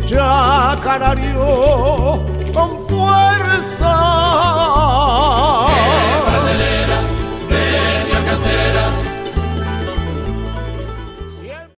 chacarario con fuerza.